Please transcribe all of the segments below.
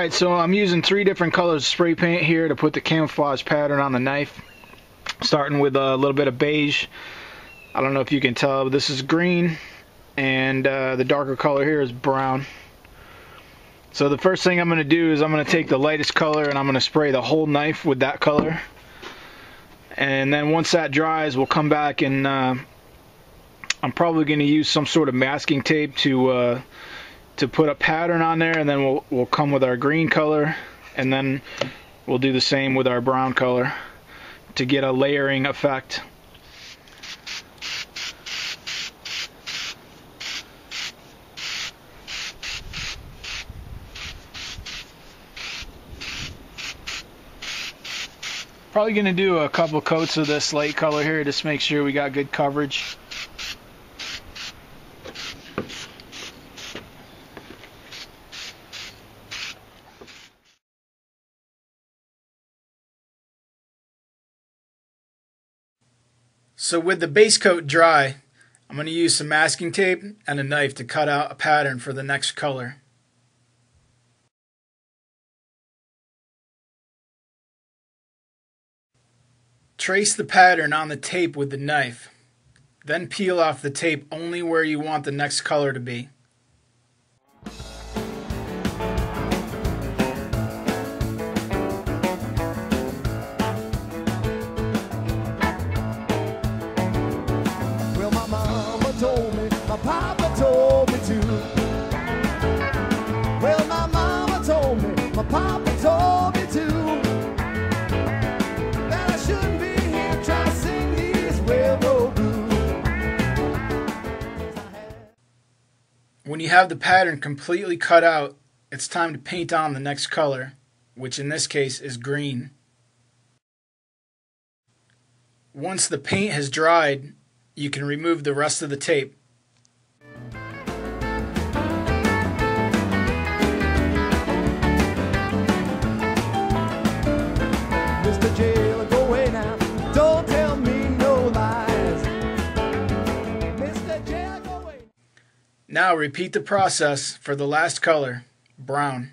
Alright, so I'm using three different colors of spray paint here to put the camouflage pattern on the knife. Starting with a little bit of beige. I don't know if you can tell, but this is green. And uh, the darker color here is brown. So the first thing I'm going to do is I'm going to take the lightest color and I'm going to spray the whole knife with that color. And then once that dries, we'll come back and uh, I'm probably going to use some sort of masking tape to uh, to put a pattern on there and then we'll, we'll come with our green color and then we'll do the same with our brown color to get a layering effect. Probably going to do a couple coats of this light color here just make sure we got good coverage. So with the base coat dry, I'm going to use some masking tape and a knife to cut out a pattern for the next color. Trace the pattern on the tape with the knife. Then peel off the tape only where you want the next color to be. When you have the pattern completely cut out, it's time to paint on the next color, which in this case is green. Once the paint has dried, you can remove the rest of the tape. Now repeat the process for the last color, brown.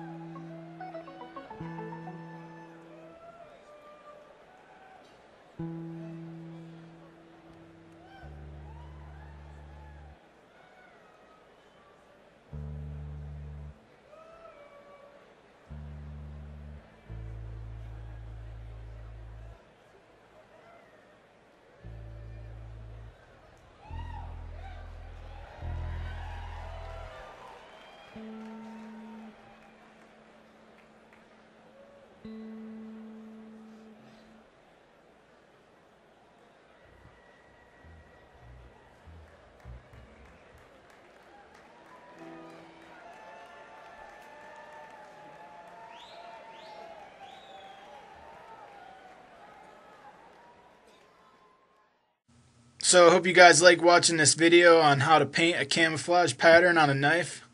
So I hope you guys like watching this video on how to paint a camouflage pattern on a knife.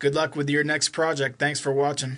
Good luck with your next project. Thanks for watching.